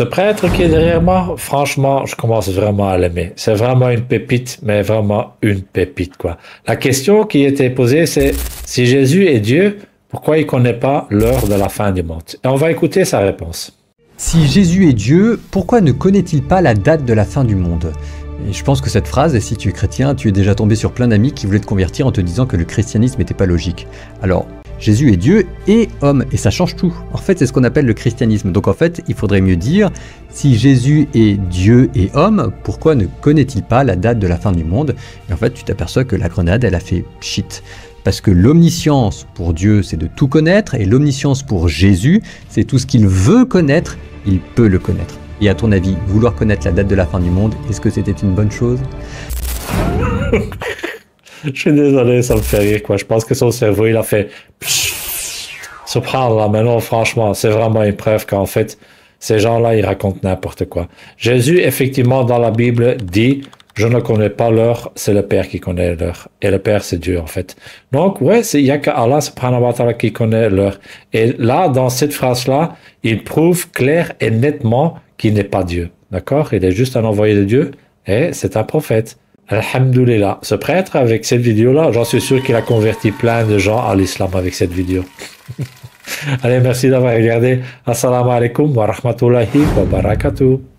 Ce prêtre qui est derrière moi, franchement, je commence vraiment à l'aimer. C'est vraiment une pépite, mais vraiment une pépite, quoi. La question qui était posée, c'est si Jésus est Dieu, pourquoi il connaît pas l'heure de la fin du monde? Et on va écouter sa réponse. Si Jésus est Dieu, pourquoi ne connaît-il pas la date de la fin du monde? Je pense que cette phrase, et si tu es chrétien, tu es déjà tombé sur plein d'amis qui voulaient te convertir en te disant que le christianisme n'était pas logique. Alors, Jésus est Dieu et homme, et ça change tout. En fait, c'est ce qu'on appelle le christianisme. Donc en fait, il faudrait mieux dire, si Jésus est Dieu et homme, pourquoi ne connaît-il pas la date de la fin du monde? Et en fait, tu t'aperçois que la grenade, elle a fait pchit. Parce que l'omniscience pour Dieu, c'est de tout connaître, et l'omniscience pour Jésus, c'est tout ce qu'il veut connaître, il peut le connaître. Et à ton avis, vouloir connaître la date de la fin du monde, est-ce que c'était une bonne chose? Je suis désolé, ça me fait rire, quoi. Je pense que son cerveau, il a fait... Subhanallah, mais non, franchement, c'est vraiment une preuve qu'en fait, ces gens-là, ils racontent n'importe quoi. Jésus, effectivement, dans la Bible, dit je ne connais pas l'heure, c'est le Père qui connaît l'heure. Et le Père, c'est Dieu, en fait. Donc, ouais, il n'y a qu'Allah subhanahu wa ta'ala qui connaît l'heure. Et là, dans cette phrase-là, il prouve clair et nettement qu'il n'est pas Dieu. D'accord? Il est juste un envoyé de Dieu et c'est un prophète. Alhamdulillah. Ce prêtre, avec cette vidéo-là, j'en suis sûr qu'il a converti plein de gens à l'islam avec cette vidéo. Allez, merci d'avoir regardé. Assalamu alaikum wa rahmatullahi wa barakatuh.